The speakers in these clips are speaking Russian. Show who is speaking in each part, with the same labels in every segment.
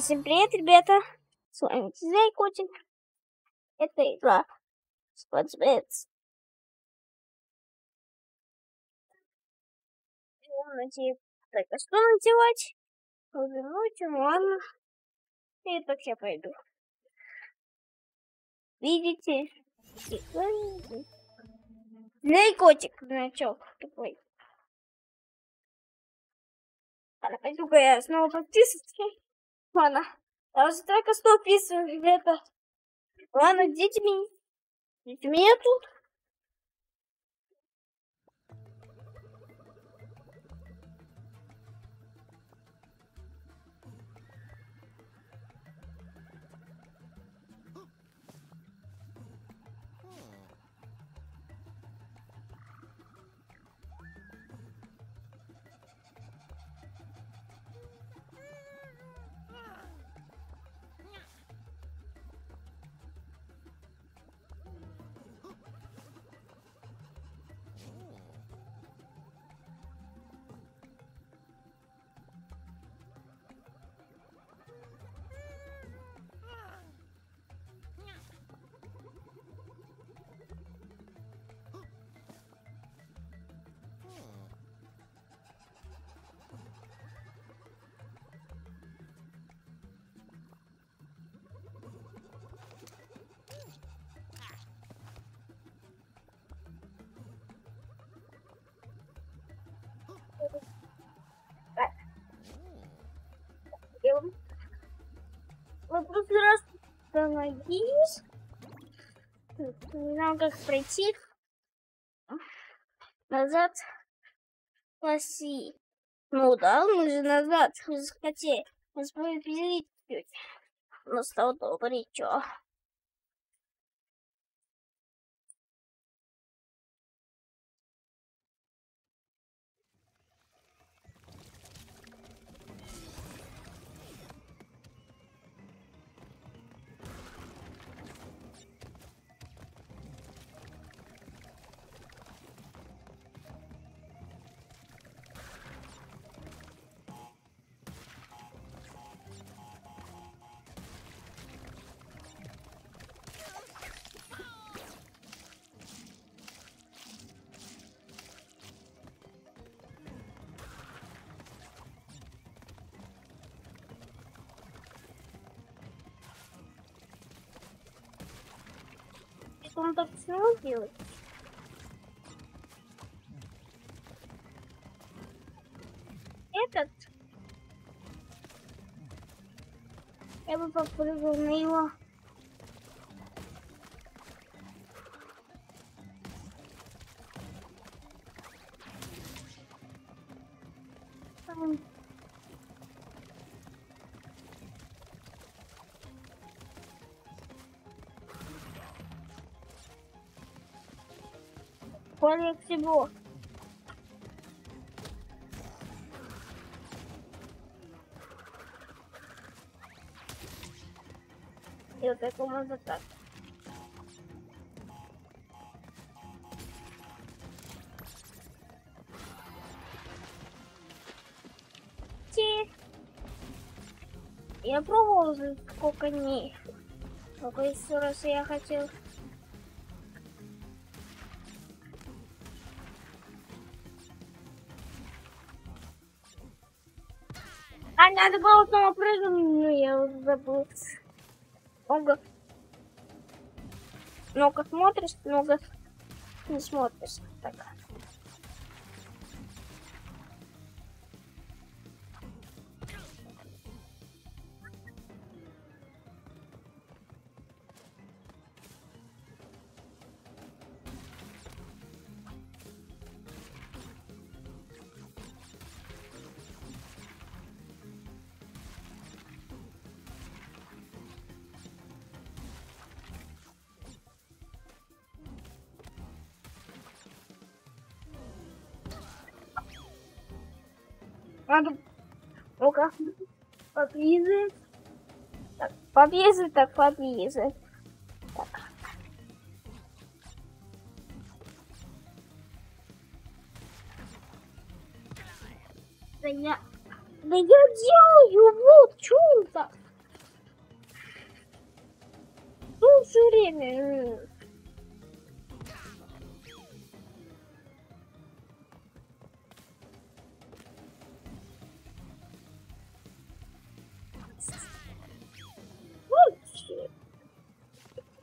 Speaker 1: всем привет, ребята! С вами Зай Котик. Это игра Спортсбетс. Так, а что надевать? Повернуть, ну ладно. И так я пойду. Видите? Зай Котик, значок такой. Ладно, пойду-ка я снова подписываться. Ладно, я уже только что описываю, ребята. Ладно, меня. Ждите меня тут. Вот прошлый раз остановились. Не знаю, как пройти. Назад. Спаси. Ну да, мы же назад. Мы захотели. Нас повезли чуть. Но стало добрый, чё. Он так смело делать? Этот? Я бы попрыгал на его. Более всего. И вот так можно так. Я пробовал сколько дней. Еще раз я хотел надо было снова прыгнуть, но я уже забыл. Много. Много смотришь, много не смотришь. Так. руках поблизит. Так, поблизит, так поблизит. Так. Да я... Да я делаю, вот, чё он так? Ну, время... Э,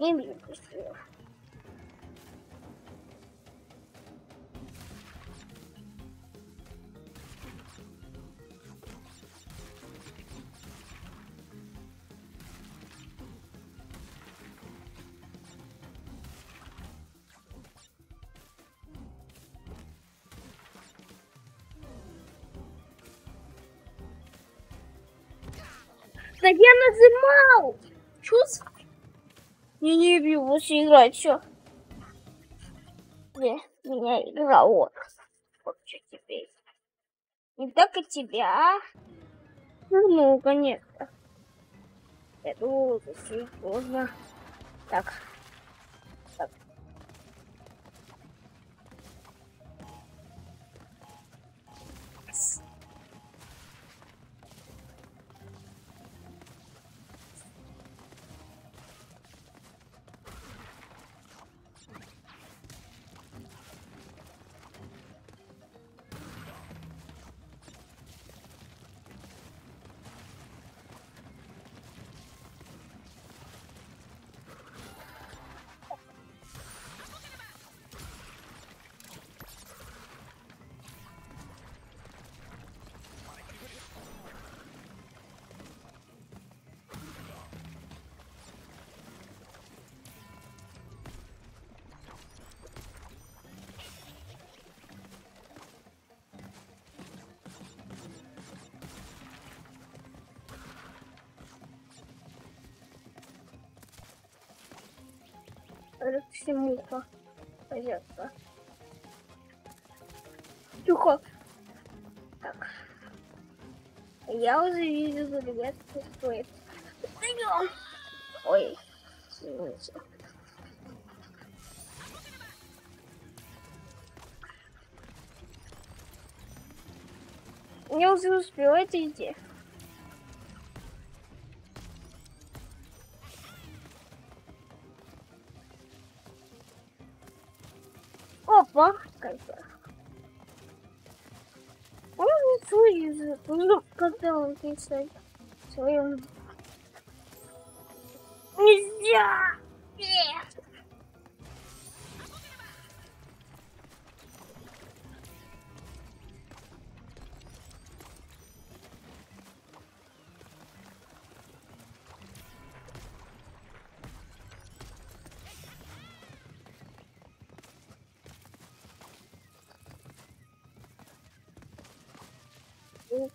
Speaker 1: Люблю красиво. Да я нажимал! Чувств? Я не больше играть, все. Не, меня игра вот. Вот что теперь. Не так и тебя. Ну, ну, конечно. Это серьезно. Так. Так. Это всему-то. Понятно. Тихо. Так. Я уже вижу, что ребят стоит. Пойдем. Ой. Извините. Я уже успеваете идти. Quyển.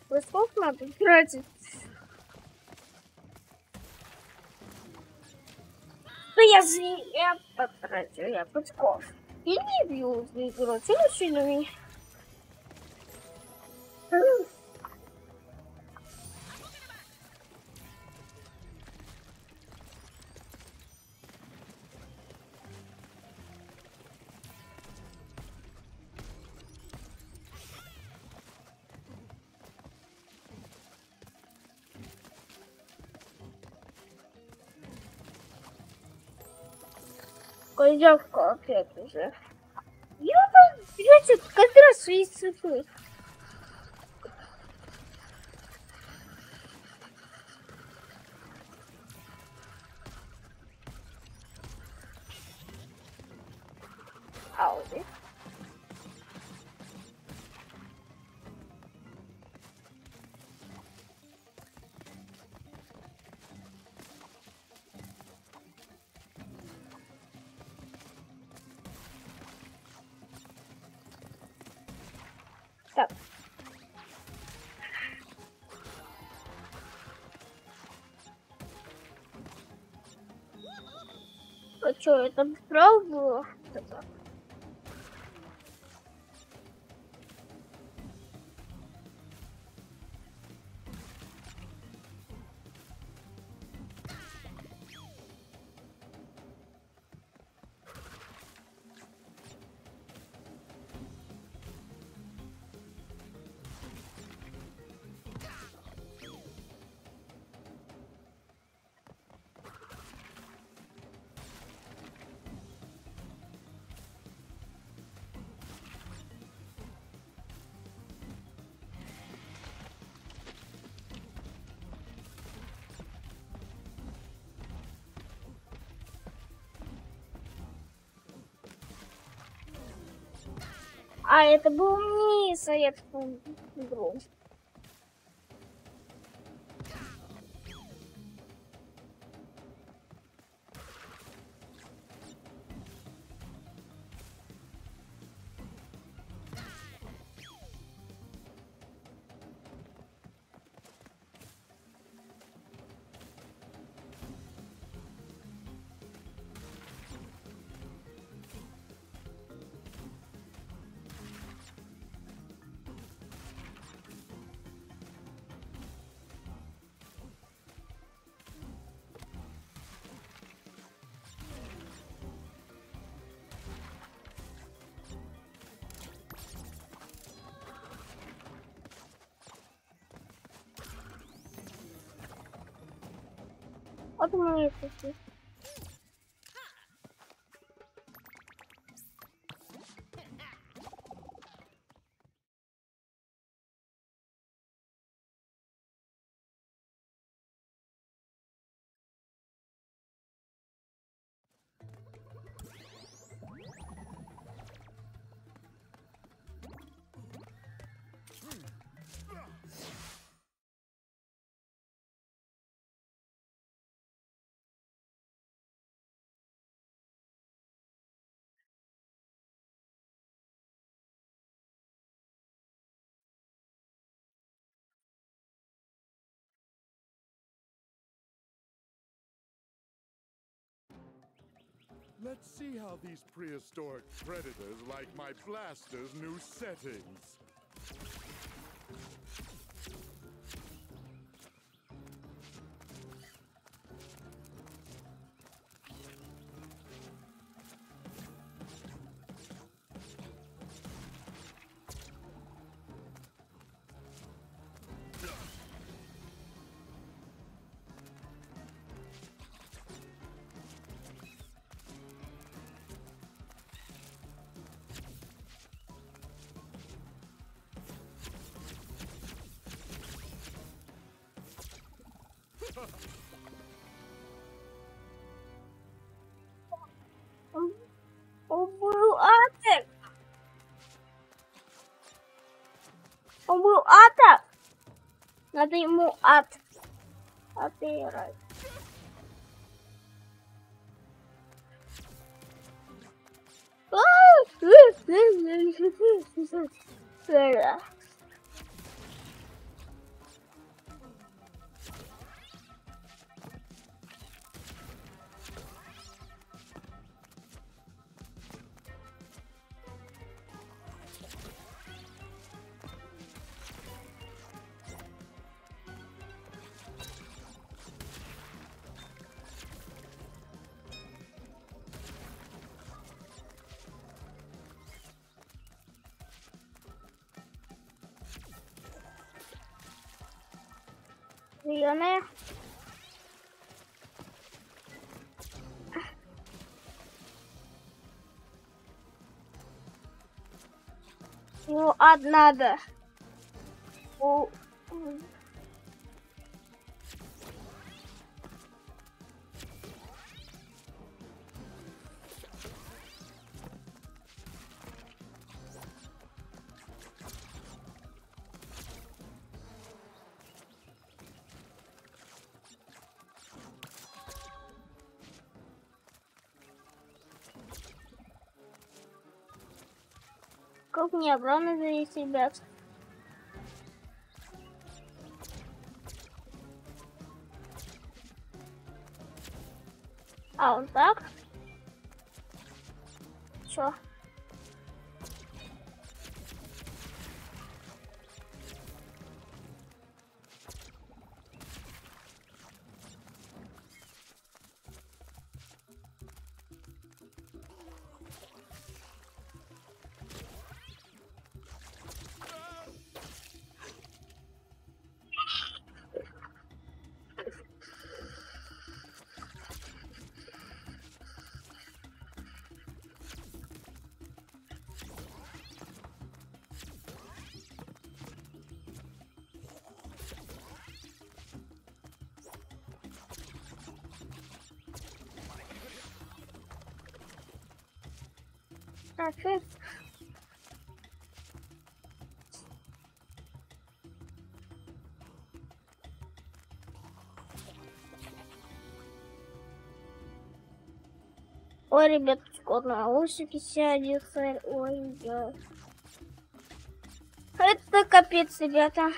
Speaker 1: Прысков надо тратить. Да я же я потратил, я прысков. И не бью за меня. Козявка опять уже. Я блядь, каждый раз свои цифры. А что, это прав было? Это был не советскую игру. Вот мы это
Speaker 2: Let's see how these prehistoric predators like my blaster's new settings.
Speaker 1: Он, он был атак. Он был атак. Надо ему от Зеленая. Ему ад надо. Мне обратно завести ребят? А, он так? Капец. Ой, ребят, кот на лучики сядет. Ой, да. Это капец, ребята.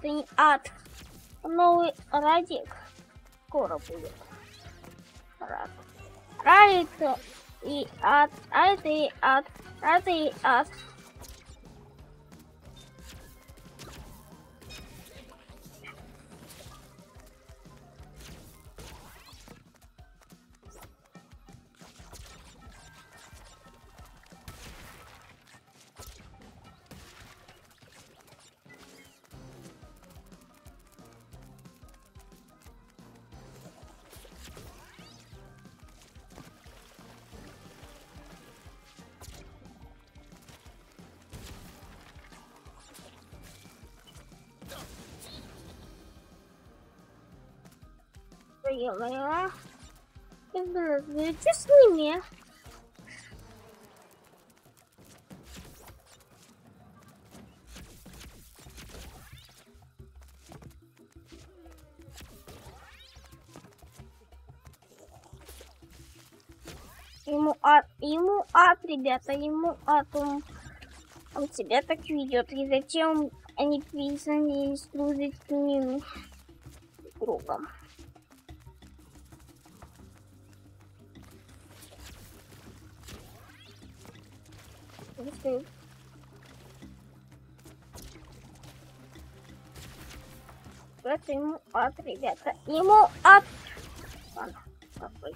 Speaker 1: Это не ад. Новый радик. Скоро будет. Ра. Ра это и ад. А это и ад. Это и ад. Ё-моё. Здравствуйте с ними. Ему ад, ему ад, ребята, ему ад, он, он себя так ведет. И зачем они писали служить с ним другом? Ему ад, ребята. Ему ад. Ладно, какой.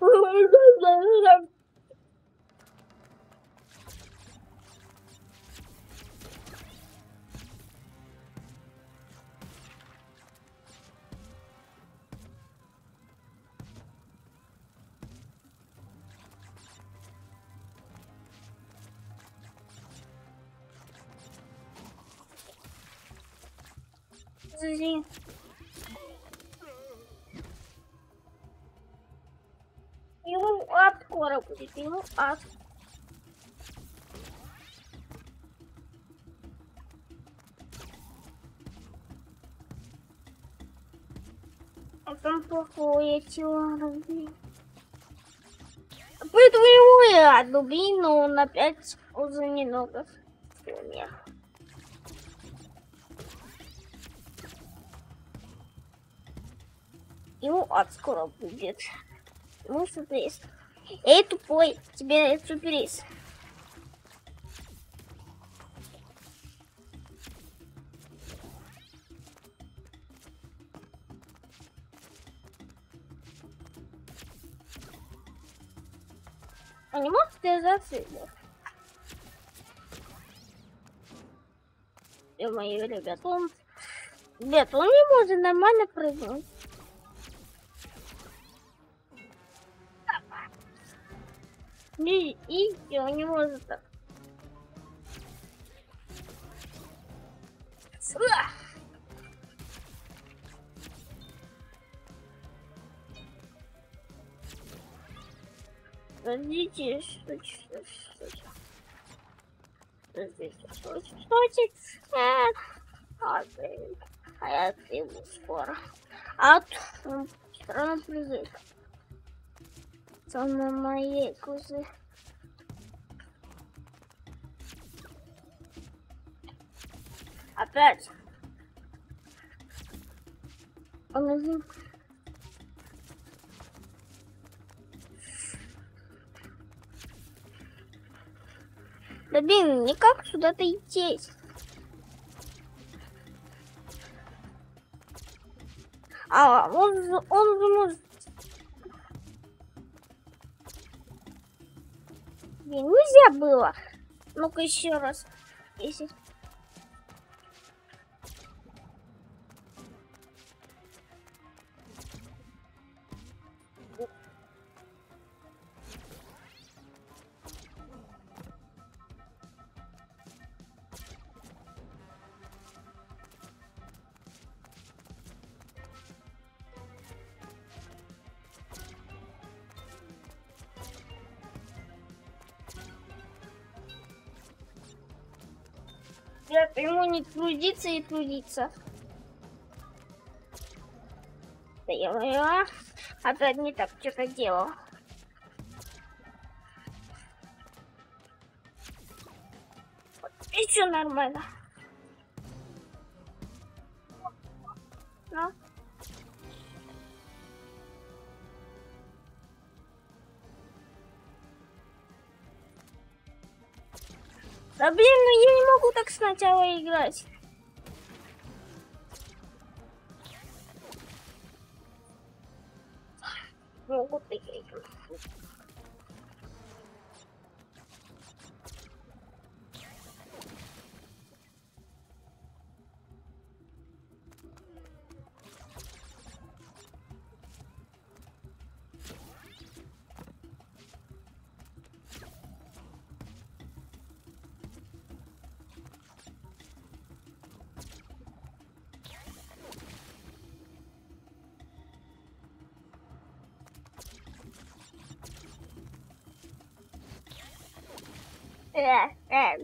Speaker 2: 我
Speaker 1: 不是真的 ему ад. А там плохое и ад убей, но он опять уже немного умер. Ему ад скоро будет. Ну, сюрприз. Эй, тупой, тебе сюрприз. А не может связаться его? Ё-моё, ребят, он... Ребят, он не может нормально прыгнуть. Не, и всё, не может так. Подождите, что, что, что, что? Подождите, что, что, что, а, блин, а я отриму скоро. А тут странно призыв. На моей кози. Опять. Он один. Да блин, никак сюда-то идти. А, он, же- он же было. Ну-ка еще раз. Если... трудиться и трудиться. Да я опять не так что-то делал. И все нормально. Да блин, ну я не могу так сначала играть.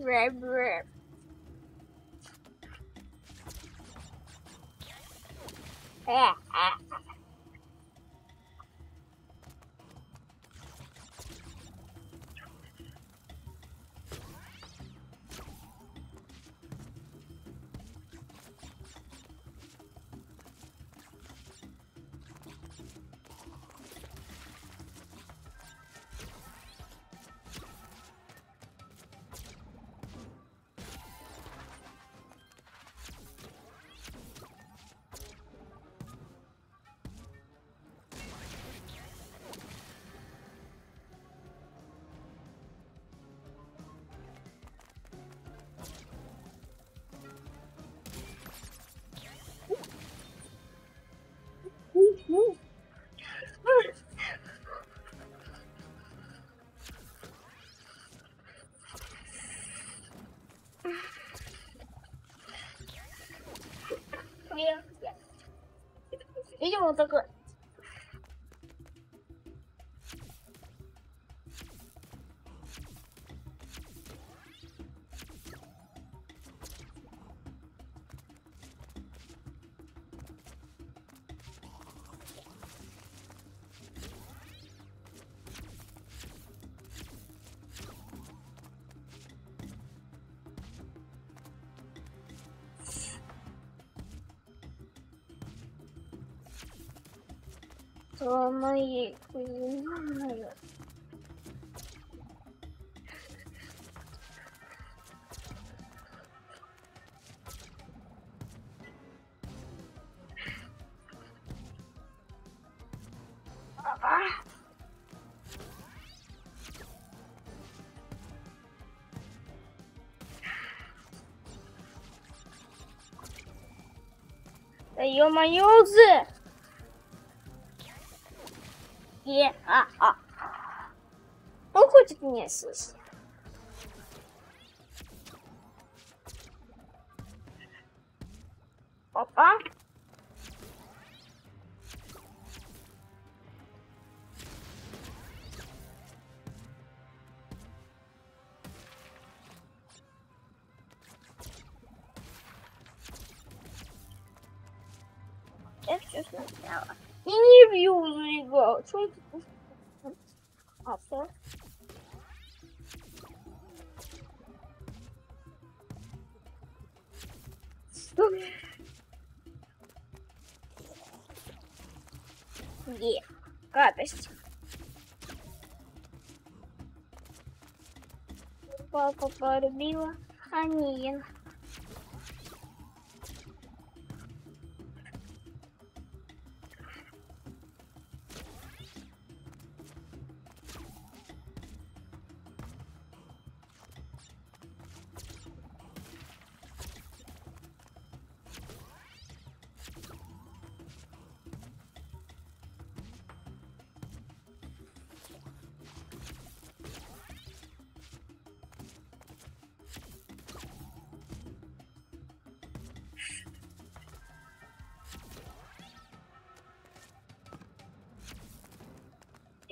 Speaker 1: Э, 以上お得。Видимо, вот такой. То мои понимаю. А. Да ё-моё уже! Е, а, а. Он хочет меня съесть. Папа порубила Анин.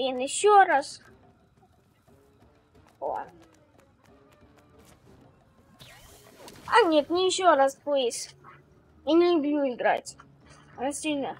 Speaker 1: Блин, еще раз. О. А нет, не еще раз, плиз. Я не люблю играть. Сильно.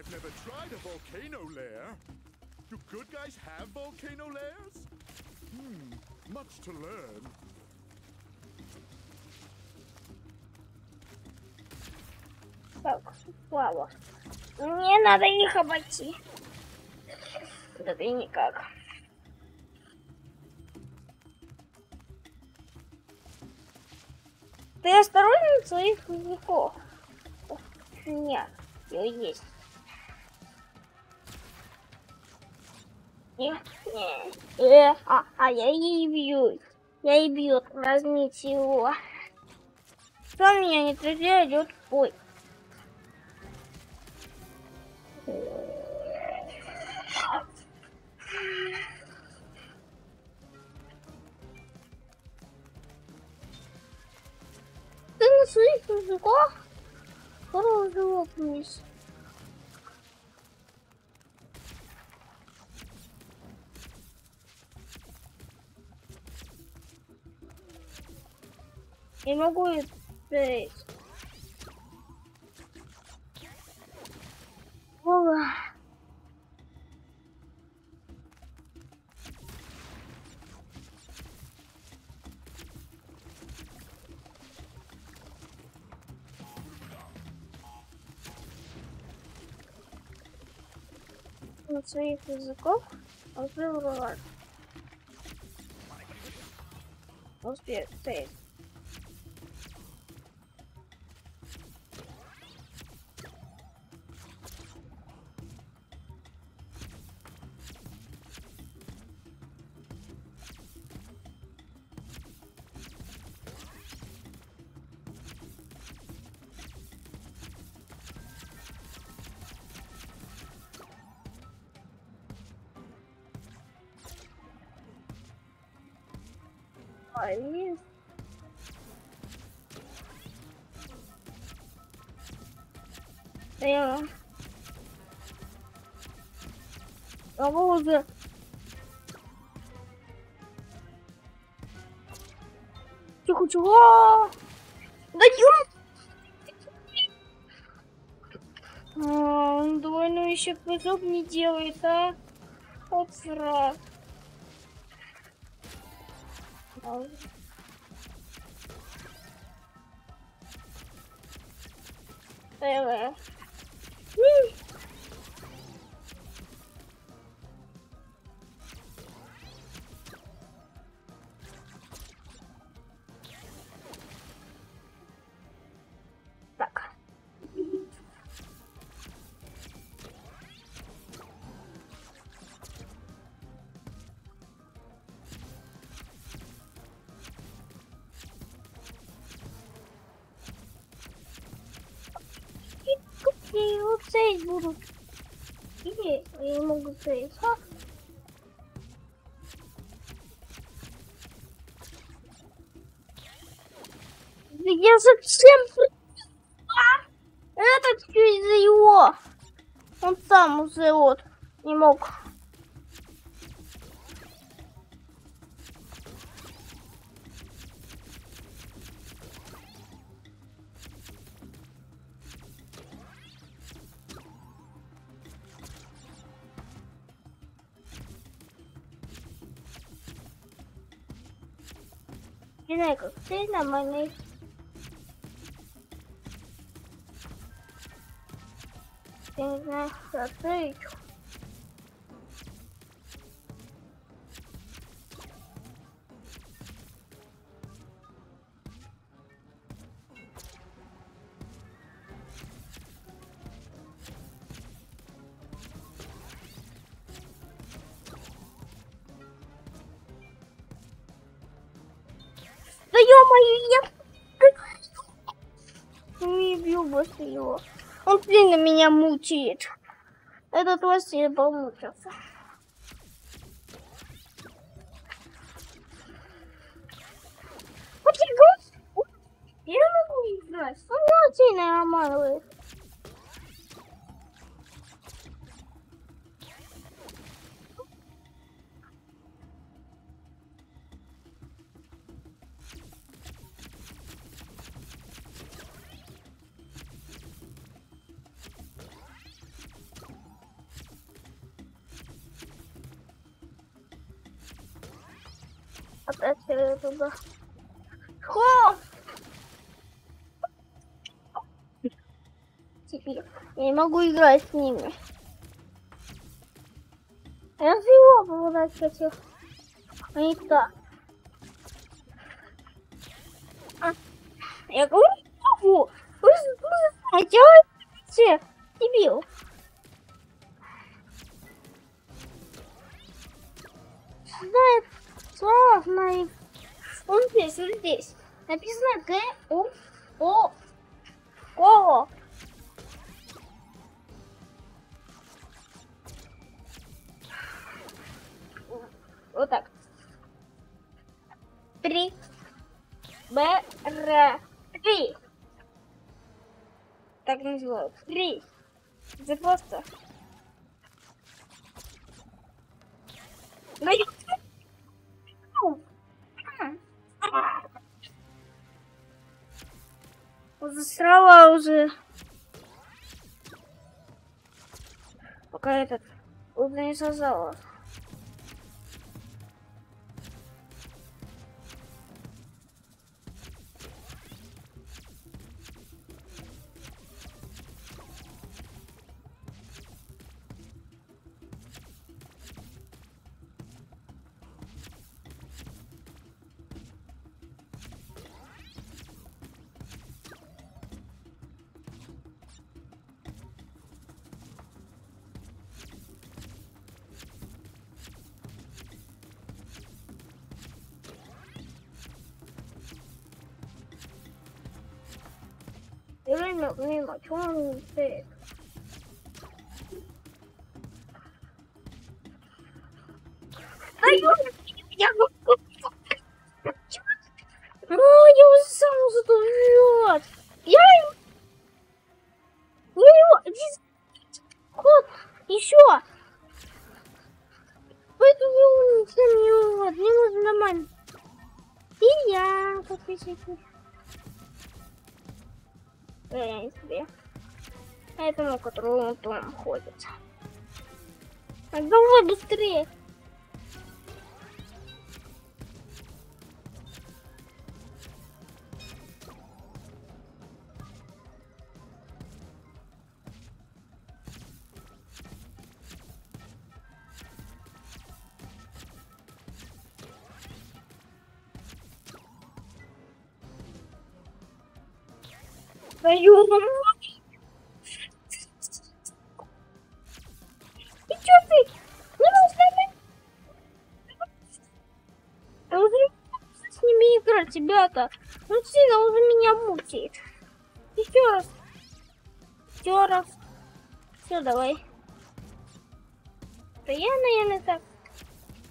Speaker 2: I've never tried a volcano lair. Do good guys have volcano lairs? Hmm, much to learn.
Speaker 1: Так, Слава. Мне надо их обойти. Да ты никак. Ты осторожен своих языков. Нет, ее есть. Э, а, а я ей бью. Я ей бью, возьмите его. Кто меня не друзья идет бой. Ты на своих языках хорошо вниз. Не могу это... Ой. На своих языков открыл рот. Успею, стоять. Еще прыжок не делает, а? Вот срак. А. Давай. Да я совсем... А! Этот из-за его? Он сам уже вот не мог. Как ты на моей Я не его. Он сильно меня мучает. Этот Василий помучился. Туда. Хо! Теперь я не могу играть с ними. Я за его попадать хотел. А не так. Я говорю, могу. Вы, вы знаете, а дебил. Знает слова моих. Он здесь, он здесь. Написано Г, О, О. Вот так. Три. Б, Р. Три. Так называют. Три. Это просто. Да Засрала уже. Пока этот уже не создала. Что он не стоит? Да ё- я могу- я уже сам задувет. Я его... Я его... Ход, еще. Поэтому не вот, не нужно нормально. И я. Я Этому, которому там ходит. Давай быстрее. Играть, ребята. Он сильно уже меня мучает. Еще раз. Еще раз. Все, давай. Да я, наверное, так.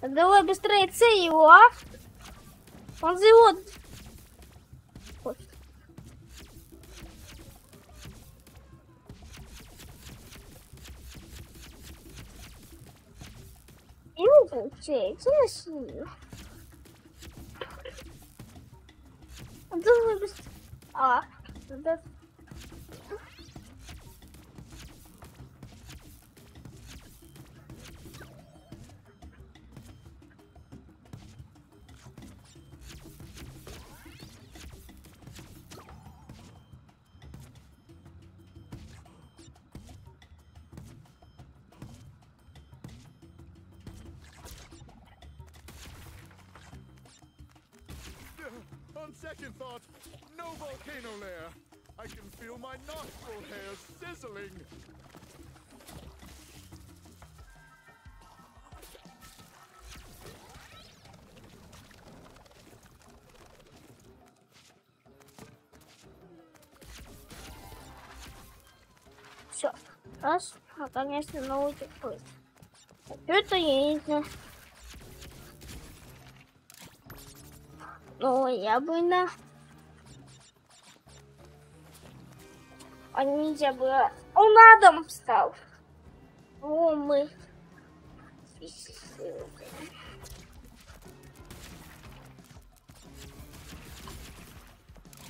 Speaker 1: Давай быстрее цель его, а? Он за его... Вот. Не получается, синюю. Давай быстрее. А, Раз, наконец-то новый чекпоинт. Это я не знаю. Новая яблоня. А нельзя было. Он на дом встал. О, мы.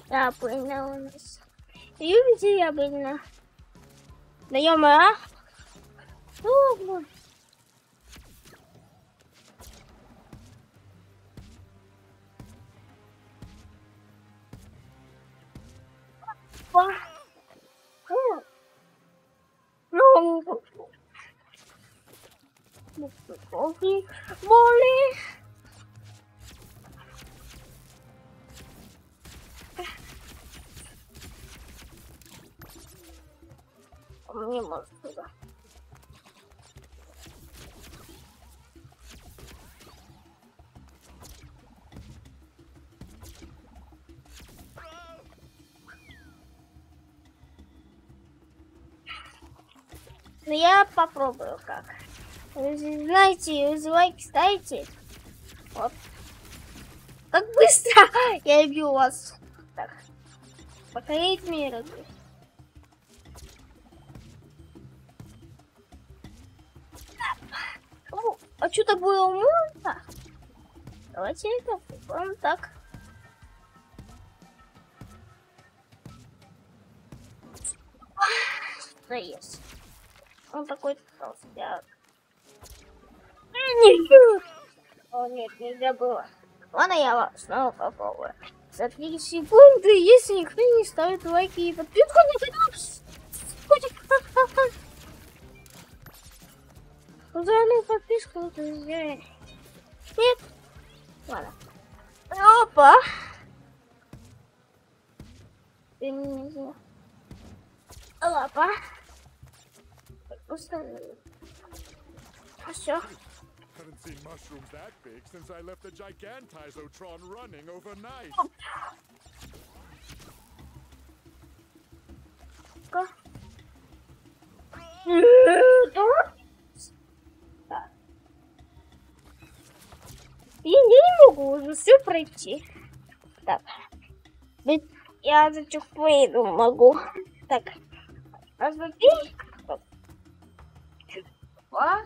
Speaker 1: Яблоня у нас. Любите яблоня? Даем, а? Ну, Па. Ну. Ну. Кофе. Боли. Мне Ну попробую как. Знаете, вы лайки ставите. Вот. Как быстро я бью вас. Так. Покорить мир. О, а что так было можно? Давайте это попробуем так. Заезд. Он такой толстяк. Нет. О, нет, нельзя было. Ладно, я снова попробую. За 3 секунды, если никто не ставит лайки и подписку, не канал. Куда подписку это сделай? Нет? Ладно. Опа! Ты знаю. Лапа. Установи. Все.
Speaker 2: Haven't seen mushrooms that big since I left the Gigantizotron running overnight.
Speaker 1: Ка. Я не могу уже все пройти. Так. Я за чекпоинтом могу. Так. Раз, два, Два.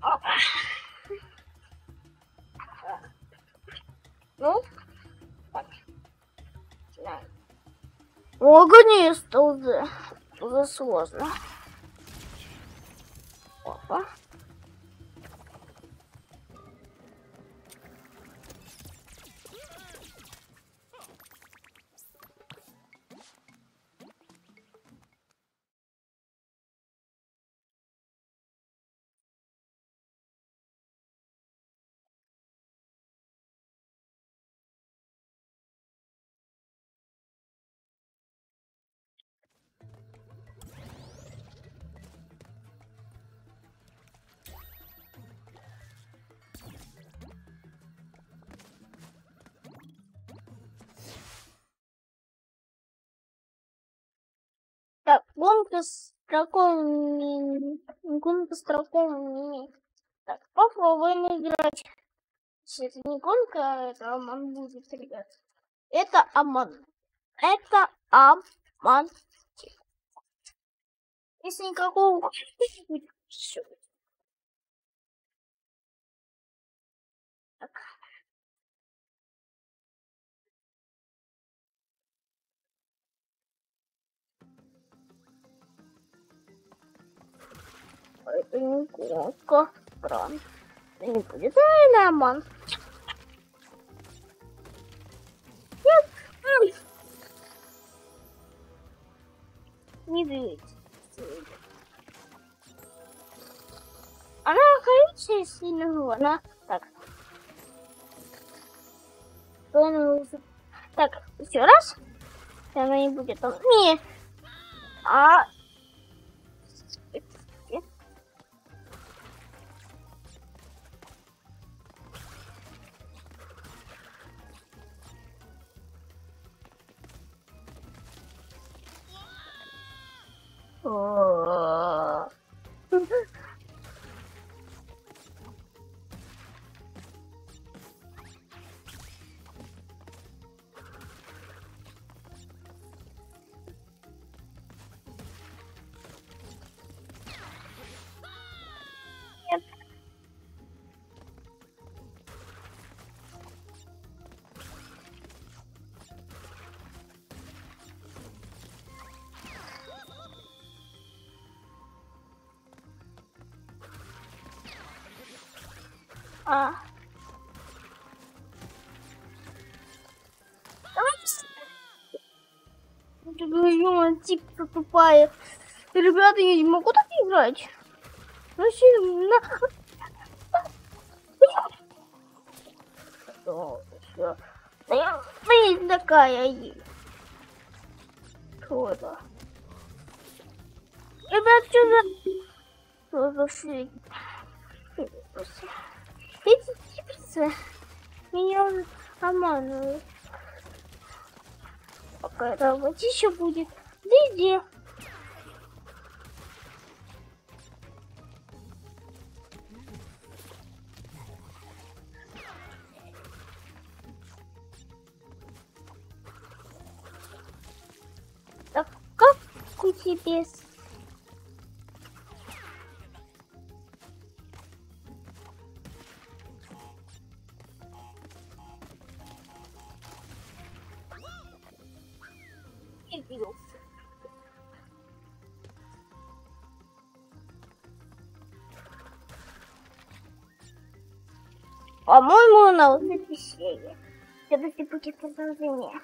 Speaker 1: Опа. Ну. Начинаем. Наконец-то уже. Уже сложно. Опа. Так, гонка с дракон не... Так, попробуем играть. Это не гонка, это Аман будет, ребят. Это Аман. Это Аман. Если никакого все. Гонка. Странно. Это не будет, Аман. Нет. М. Не двигайтесь. Она коричневая сильно она так. Она уже- Так, еще раз. И Она не будет там. Не. А. А. Говорю, типа тупая. Ребята, я не могу так играть. Зачем? На... Что? Что? Да я такая. Что это? Ребят, что за... Что за фиг? Чипсы меня обманывают. Пока давайте еще будет. Везде. Так как у тебя По-моему, на вот этой серии. Следующий будет продолжение.